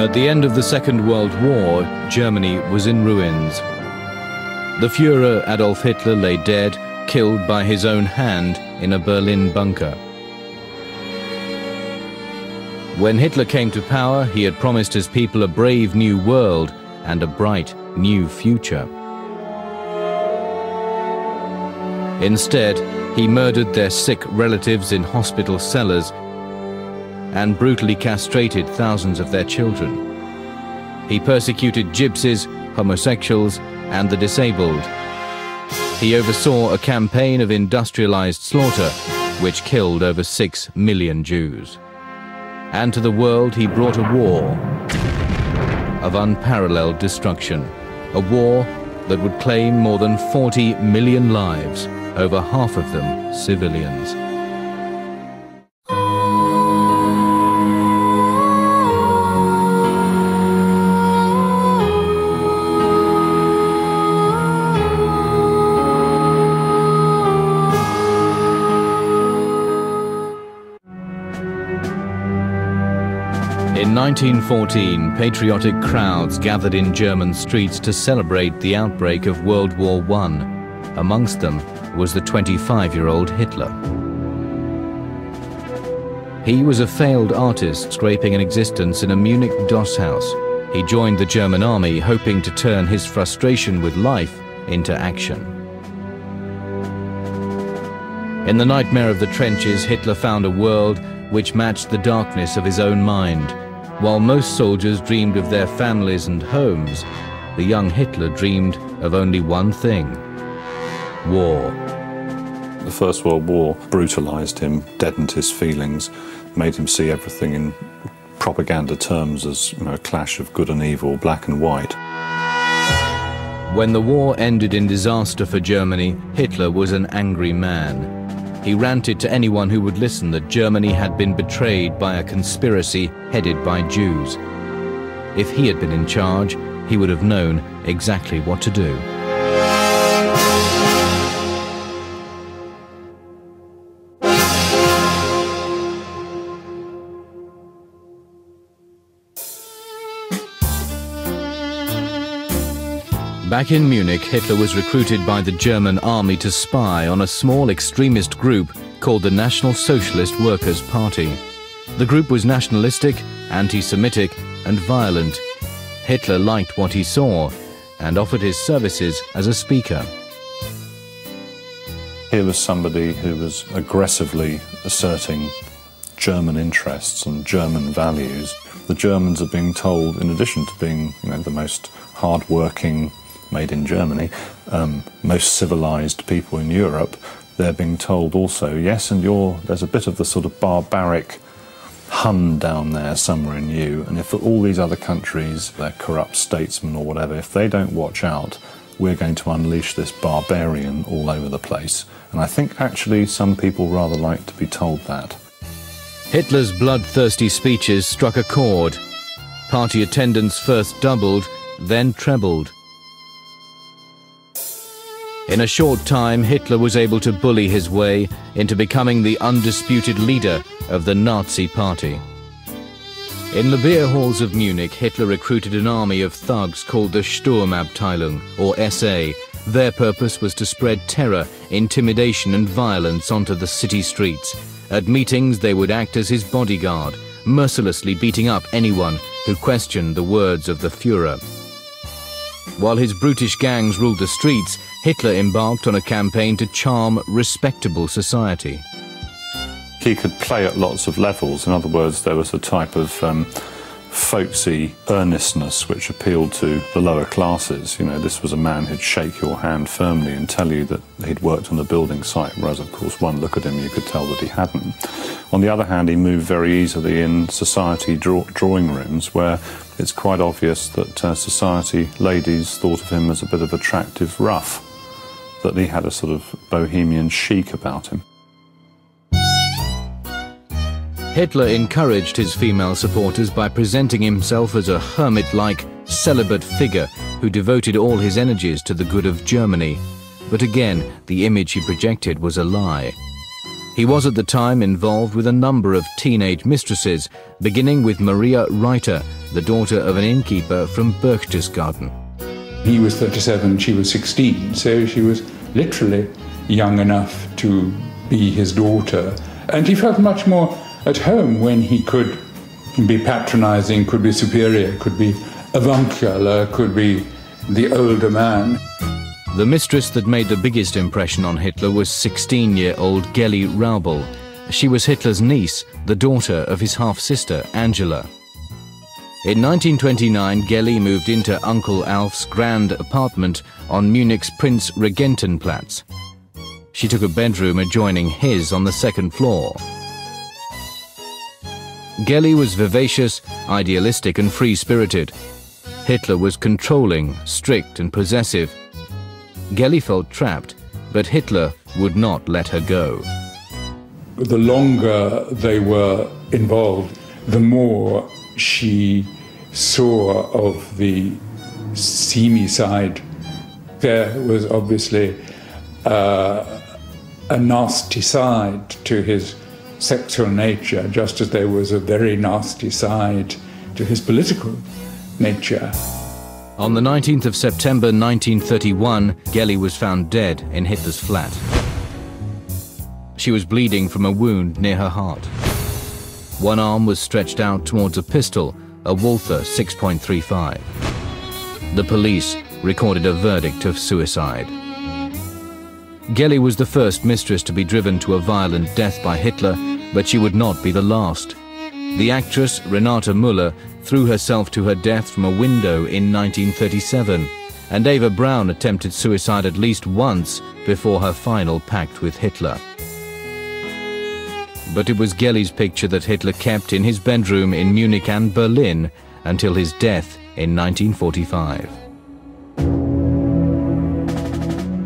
At the end of the Second World War, Germany was in ruins. The Fuhrer Adolf Hitler lay dead, killed by his own hand in a Berlin bunker. When Hitler came to power, he had promised his people a brave new world and a bright new future. Instead, he murdered their sick relatives in hospital cellars and brutally castrated thousands of their children. He persecuted gypsies, homosexuals, and the disabled. He oversaw a campaign of industrialized slaughter, which killed over six million Jews. And to the world he brought a war of unparalleled destruction, a war that would claim more than 40 million lives, over half of them civilians. 1914, patriotic crowds gathered in German streets to celebrate the outbreak of World War I. Amongst them was the 25-year-old Hitler. He was a failed artist scraping an existence in a Munich doss house. He joined the German army hoping to turn his frustration with life into action. In the nightmare of the trenches, Hitler found a world which matched the darkness of his own mind. While most soldiers dreamed of their families and homes, the young Hitler dreamed of only one thing war. The First World War brutalised him, deadened his feelings, made him see everything in propaganda terms as you know, a clash of good and evil, black and white. When the war ended in disaster for Germany, Hitler was an angry man. He ranted to anyone who would listen that Germany had been betrayed by a conspiracy headed by Jews. If he had been in charge, he would have known exactly what to do. Back in Munich, Hitler was recruited by the German army to spy on a small extremist group called the National Socialist Workers' Party. The group was nationalistic, anti-Semitic and violent. Hitler liked what he saw and offered his services as a speaker. Here was somebody who was aggressively asserting German interests and German values. The Germans are being told, in addition to being you know, the most hard-working, made in Germany, um, most civilized people in Europe, they're being told also, yes, and you're, there's a bit of the sort of barbaric Hun down there somewhere in you, and if all these other countries, their corrupt statesmen or whatever, if they don't watch out, we're going to unleash this barbarian all over the place. And I think actually some people rather like to be told that. Hitler's bloodthirsty speeches struck a chord. Party attendance first doubled, then trebled. In a short time, Hitler was able to bully his way into becoming the undisputed leader of the Nazi Party. In the beer halls of Munich, Hitler recruited an army of thugs called the Sturmabteilung, or SA. Their purpose was to spread terror, intimidation and violence onto the city streets. At meetings, they would act as his bodyguard, mercilessly beating up anyone who questioned the words of the Fuhrer. While his brutish gangs ruled the streets, Hitler embarked on a campaign to charm respectable society. He could play at lots of levels. In other words, there was a type of um, folksy earnestness which appealed to the lower classes. You know, this was a man who'd shake your hand firmly and tell you that he'd worked on the building site, whereas, of course, one look at him, you could tell that he hadn't. On the other hand, he moved very easily in society draw drawing rooms where it's quite obvious that uh, society ladies thought of him as a bit of attractive rough, that he had a sort of bohemian chic about him. Hitler encouraged his female supporters by presenting himself as a hermit-like, celibate figure who devoted all his energies to the good of Germany. But again, the image he projected was a lie. He was at the time involved with a number of teenage mistresses, beginning with Maria Reiter, the daughter of an innkeeper from Berchtesgaden. He was 37, she was 16, so she was literally young enough to be his daughter. And he felt much more at home when he could be patronizing, could be superior, could be avuncular, could be the older man. The mistress that made the biggest impression on Hitler was 16 year old Geli Raubal. She was Hitler's niece, the daughter of his half sister, Angela. In 1929, Geli moved into Uncle Alf's grand apartment on Munich's Prinz Regentenplatz. She took a bedroom adjoining his on the second floor. Geli was vivacious, idealistic, and free spirited. Hitler was controlling, strict, and possessive. Geli felt trapped, but Hitler would not let her go. The longer they were involved, the more she saw of the seamy side. There was obviously uh, a nasty side to his sexual nature, just as there was a very nasty side to his political nature. On the 19th of September 1931, Geli was found dead in Hitler's flat. She was bleeding from a wound near her heart. One arm was stretched out towards a pistol, a Walther 6.35. The police recorded a verdict of suicide. Geli was the first mistress to be driven to a violent death by Hitler, but she would not be the last. The actress Renata Müller threw herself to her death from a window in 1937, and Eva Braun attempted suicide at least once before her final pact with Hitler. But it was Geli's picture that Hitler kept in his bedroom in Munich and Berlin until his death in 1945.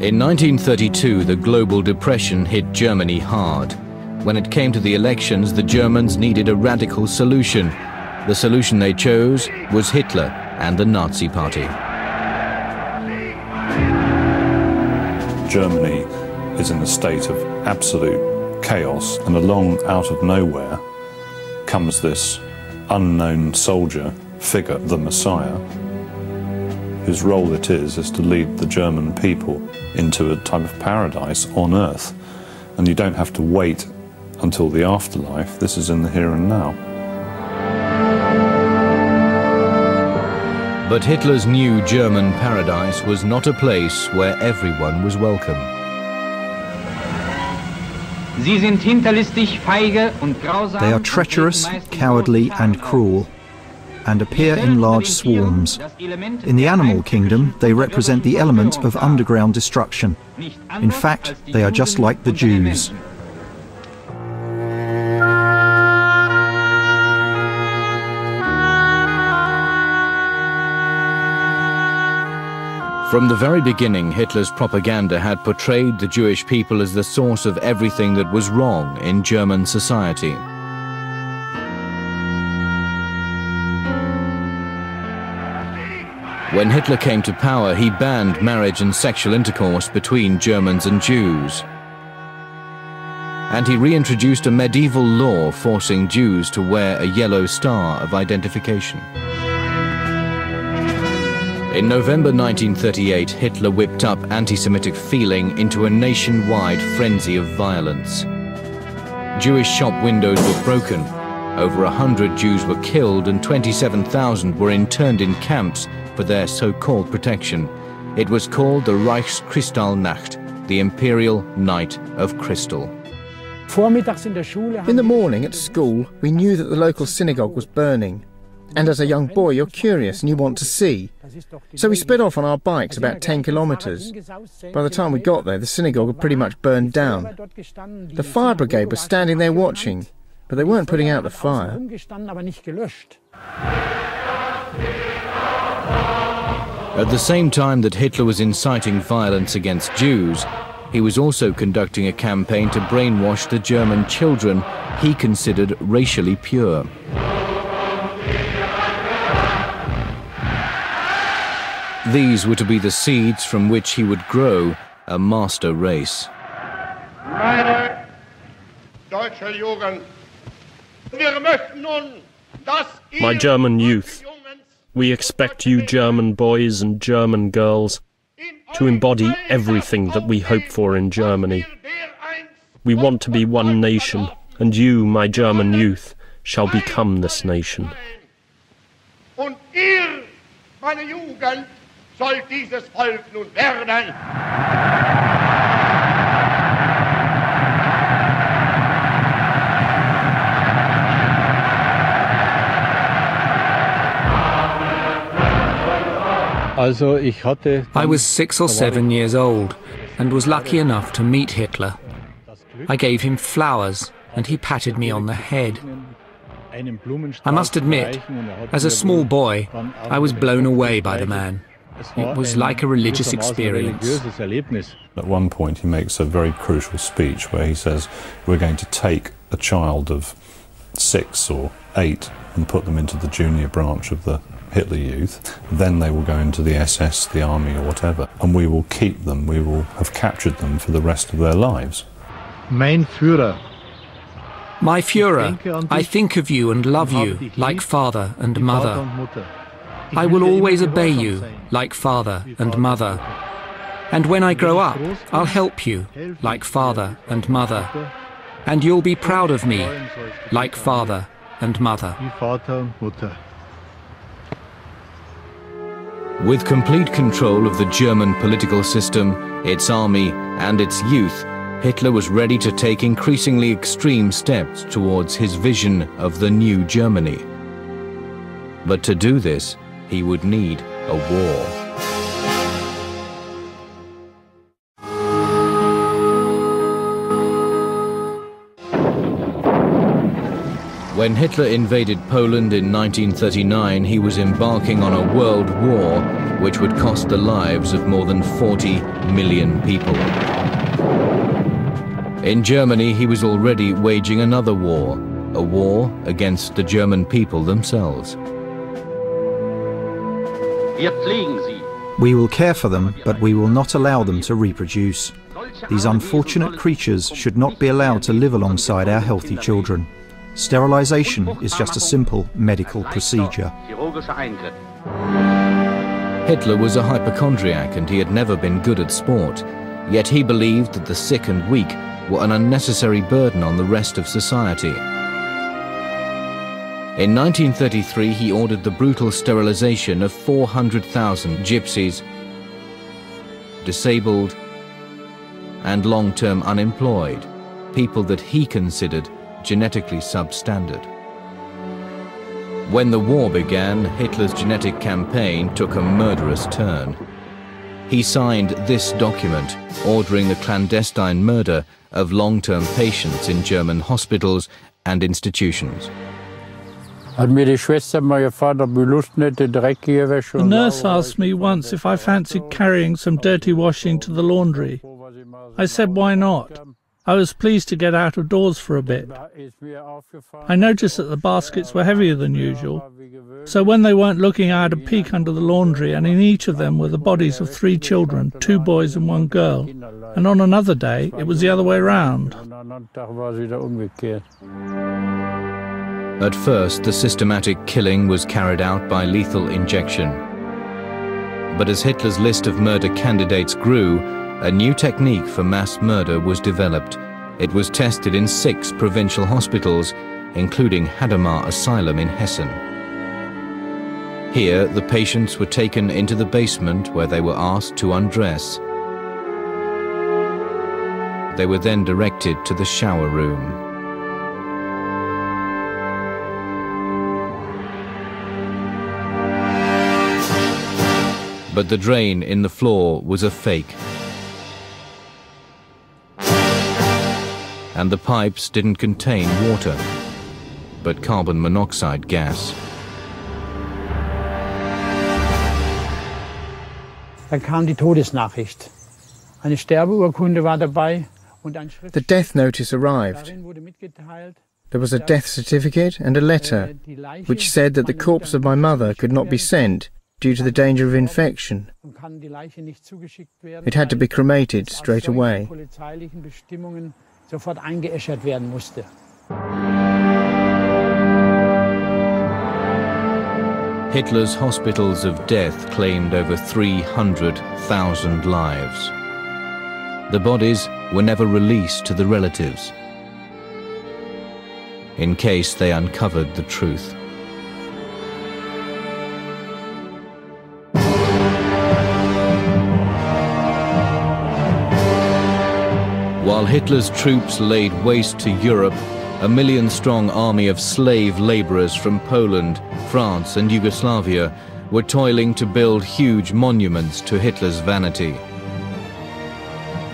In 1932, the global depression hit Germany hard. When it came to the elections, the Germans needed a radical solution. The solution they chose was Hitler and the Nazi Party. Germany is in a state of absolute chaos, and along out of nowhere comes this unknown soldier figure, the Messiah, whose role it is is to lead the German people into a type of paradise on earth. And you don't have to wait until the afterlife. This is in the here and now. But Hitler's new German paradise was not a place where everyone was welcome. They are treacherous, cowardly, and cruel, and appear in large swarms. In the animal kingdom, they represent the element of underground destruction. In fact, they are just like the Jews. From the very beginning, Hitler's propaganda had portrayed the Jewish people as the source of everything that was wrong in German society. When Hitler came to power, he banned marriage and sexual intercourse between Germans and Jews. And he reintroduced a medieval law forcing Jews to wear a yellow star of identification. In November 1938, Hitler whipped up anti-Semitic feeling into a nationwide frenzy of violence. Jewish shop windows were broken, over a hundred Jews were killed and 27,000 were interned in camps for their so-called protection. It was called the Reichskristallnacht, the Imperial Night of Crystal. In the morning at school, we knew that the local synagogue was burning. And as a young boy, you're curious and you want to see. So we sped off on our bikes about 10 kilometres. By the time we got there, the synagogue had pretty much burned down. The fire brigade was standing there watching, but they weren't putting out the fire. At the same time that Hitler was inciting violence against Jews, he was also conducting a campaign to brainwash the German children he considered racially pure. These were to be the seeds from which he would grow a master race. My German youth, we expect you German boys and German girls to embody everything that we hope for in Germany. We want to be one nation, and you, my German youth, shall become this nation. Und ihr, meine Jugend, sollt dieses Volk nun werden. I was six or seven years old and was lucky enough to meet Hitler. I gave him flowers and he patted me on the head. I must admit, as a small boy, I was blown away by the man. It was like a religious experience. At one point, he makes a very crucial speech where he says, We're going to take a child of six or eight and put them into the junior branch of the Hitler Youth. Then they will go into the SS, the army, or whatever. And we will keep them, we will have captured them for the rest of their lives. Mein Führer. My Führer, I think of you and love you like father and mother. I will always obey you like father and mother. And when I grow up, I'll help you like father and mother. And you'll be proud of me like father and mother. With complete control of the German political system, its army and its youth, Hitler was ready to take increasingly extreme steps towards his vision of the new Germany. But to do this, he would need a war. When Hitler invaded Poland in 1939, he was embarking on a world war which would cost the lives of more than 40 million people. In Germany, he was already waging another war, a war against the German people themselves. We will care for them, but we will not allow them to reproduce. These unfortunate creatures should not be allowed to live alongside our healthy children. Sterilization is just a simple medical procedure. Hitler was a hypochondriac and he had never been good at sport, yet he believed that the sick and weak were an unnecessary burden on the rest of society. In 1933 he ordered the brutal sterilization of 400,000 gypsies, disabled and long-term unemployed, people that he considered genetically substandard. When the war began, Hitler's genetic campaign took a murderous turn. He signed this document ordering the clandestine murder of long-term patients in German hospitals and institutions. The nurse asked me once if I fancied carrying some dirty washing to the laundry. I said why not. I was pleased to get out of doors for a bit. I noticed that the baskets were heavier than usual, so when they weren't looking, I had a peek under the laundry, and in each of them were the bodies of three children, two boys and one girl. And on another day, it was the other way round. At first, the systematic killing was carried out by lethal injection. But as Hitler's list of murder candidates grew, a new technique for mass murder was developed. It was tested in six provincial hospitals, including Hadamar Asylum in Hessen. Here, the patients were taken into the basement where they were asked to undress. They were then directed to the shower room. But the drain in the floor was a fake. and the pipes didn't contain water, but carbon monoxide gas. The death notice arrived. There was a death certificate and a letter which said that the corpse of my mother could not be sent due to the danger of infection. It had to be cremated straight away. Hitler's hospitals of death claimed over 300,000 lives. The bodies were never released to the relatives in case they uncovered the truth. While Hitler's troops laid waste to Europe, a million-strong army of slave laborers from Poland, France and Yugoslavia were toiling to build huge monuments to Hitler's vanity.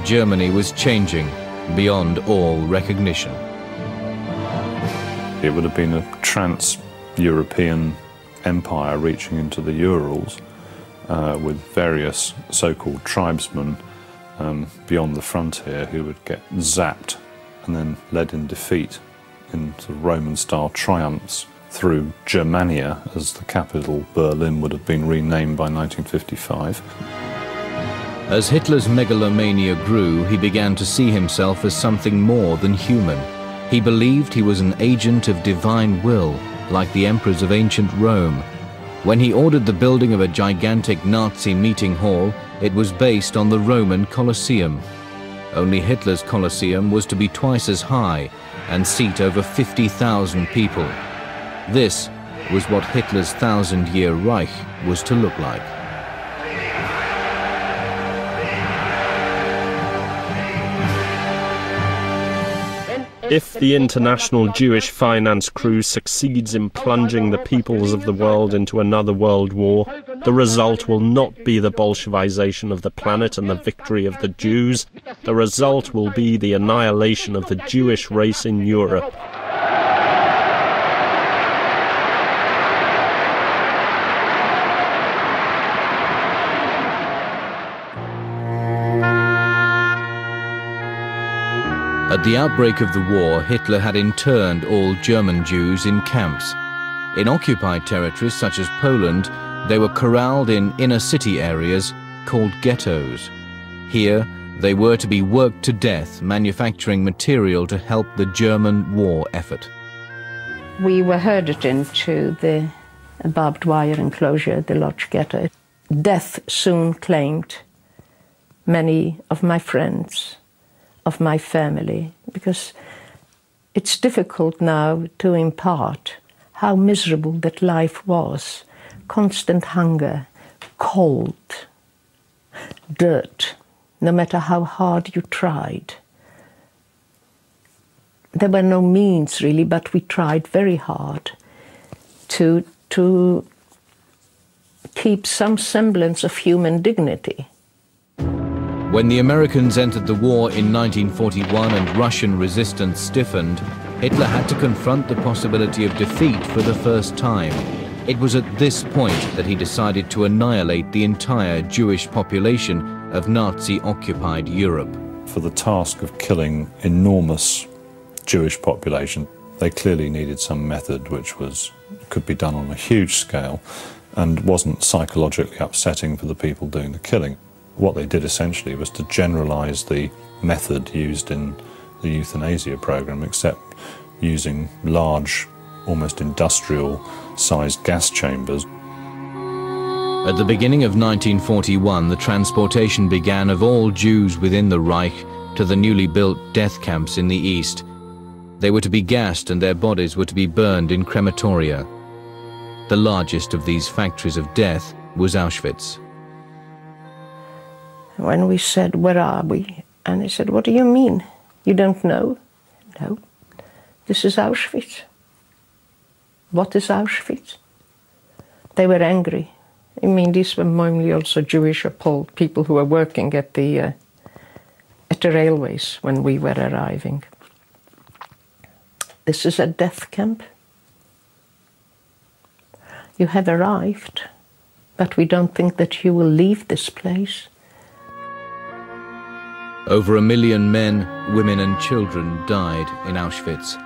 Germany was changing beyond all recognition. It would have been a trans-European empire reaching into the Urals uh, with various so-called tribesmen um, beyond the frontier who would get zapped and then led in defeat in sort of Roman-style triumphs through Germania, as the capital, Berlin, would have been renamed by 1955. As Hitler's megalomania grew, he began to see himself as something more than human. He believed he was an agent of divine will, like the emperors of ancient Rome. When he ordered the building of a gigantic Nazi meeting hall, it was based on the Roman Colosseum. Only Hitler's Colosseum was to be twice as high and seat over 50,000 people. This was what Hitler's thousand-year Reich was to look like. If the international Jewish finance crew succeeds in plunging the peoples of the world into another world war, the result will not be the Bolshevization of the planet and the victory of the Jews. The result will be the annihilation of the Jewish race in Europe. At the outbreak of the war, Hitler had interned all German Jews in camps. In occupied territories such as Poland, they were corralled in inner city areas called ghettos. Here, they were to be worked to death manufacturing material to help the German war effort. We were herded into the barbed wire enclosure, the Lodz ghetto. Death soon claimed many of my friends of my family because it's difficult now to impart how miserable that life was constant hunger, cold, dirt, no matter how hard you tried. There were no means really, but we tried very hard to, to keep some semblance of human dignity. When the Americans entered the war in 1941 and Russian resistance stiffened, Hitler had to confront the possibility of defeat for the first time. It was at this point that he decided to annihilate the entire Jewish population of Nazi-occupied Europe. For the task of killing enormous Jewish population, they clearly needed some method which was could be done on a huge scale and wasn't psychologically upsetting for the people doing the killing. What they did essentially was to generalize the method used in the euthanasia program, except using large, almost industrial sized gas chambers. At the beginning of 1941, the transportation began of all Jews within the Reich to the newly built death camps in the east. They were to be gassed and their bodies were to be burned in crematoria. The largest of these factories of death was Auschwitz when we said, Where are we? And they said, What do you mean? You don't know? No. This is Auschwitz. What is Auschwitz? They were angry. I mean, these were mainly also Jewish or people who were working at the uh, at the railways when we were arriving. This is a death camp. You have arrived, but we don't think that you will leave this place. Over a million men, women and children died in Auschwitz.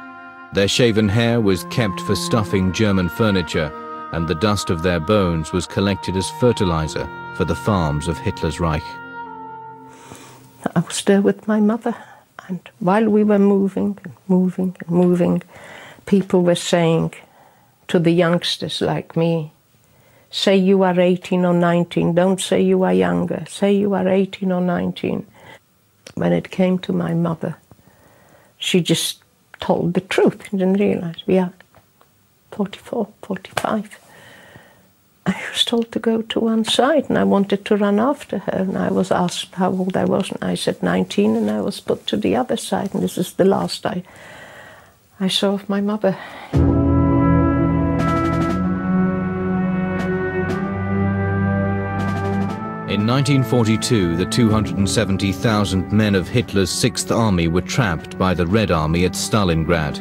Their shaven hair was kept for stuffing German furniture, and the dust of their bones was collected as fertilizer for the farms of Hitler's Reich. I was there with my mother. And while we were moving and moving and moving, people were saying to the youngsters like me, say you are 18 or 19, don't say you are younger, say you are 18 or 19. When it came to my mother, she just told the truth, didn't realize we are 44, 45. I was told to go to one side and I wanted to run after her and I was asked how old I was and I said 19 and I was put to the other side and this is the last I, I saw of my mother. In 1942, the 270,000 men of Hitler's Sixth Army were trapped by the Red Army at Stalingrad.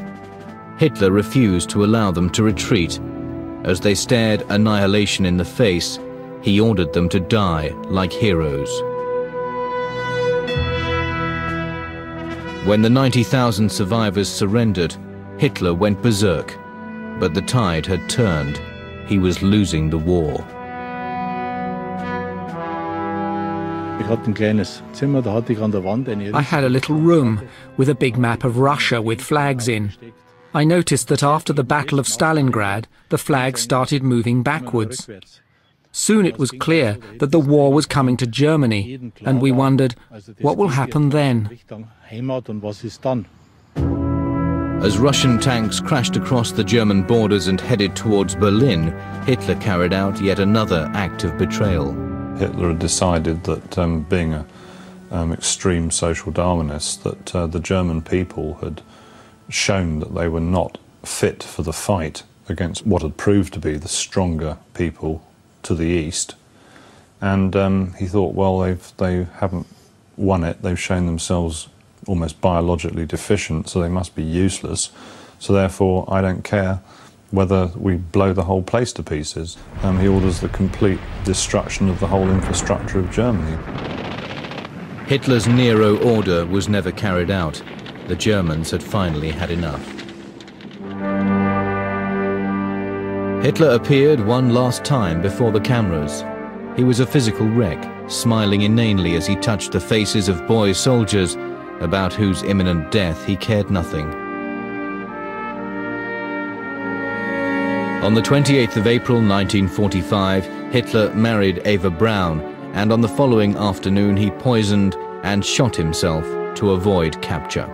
Hitler refused to allow them to retreat as they stared annihilation in the face, he ordered them to die like heroes. When the 90,000 survivors surrendered, Hitler went berserk. But the tide had turned. He was losing the war. I had a little room with a big map of Russia with flags in. I noticed that after the Battle of Stalingrad, the flag started moving backwards. Soon it was clear that the war was coming to Germany, and we wondered, what will happen then? As Russian tanks crashed across the German borders and headed towards Berlin, Hitler carried out yet another act of betrayal. Hitler had decided that um, being an um, extreme social Darwinist, that uh, the German people had shown that they were not fit for the fight against what had proved to be the stronger people to the east. And um, he thought, well, they've, they haven't won it, they've shown themselves almost biologically deficient, so they must be useless. So therefore, I don't care whether we blow the whole place to pieces. Um, he orders the complete destruction of the whole infrastructure of Germany. Hitler's Nero order was never carried out. The Germans had finally had enough. Hitler appeared one last time before the cameras. He was a physical wreck, smiling inanely as he touched the faces of boy soldiers about whose imminent death he cared nothing. On the 28th of April 1945, Hitler married Eva Braun, and on the following afternoon he poisoned and shot himself to avoid capture.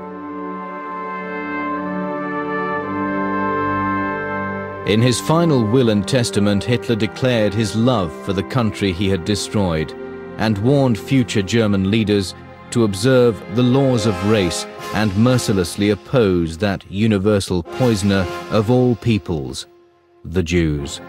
In his final will and testament, Hitler declared his love for the country he had destroyed and warned future German leaders to observe the laws of race and mercilessly oppose that universal poisoner of all peoples, the Jews.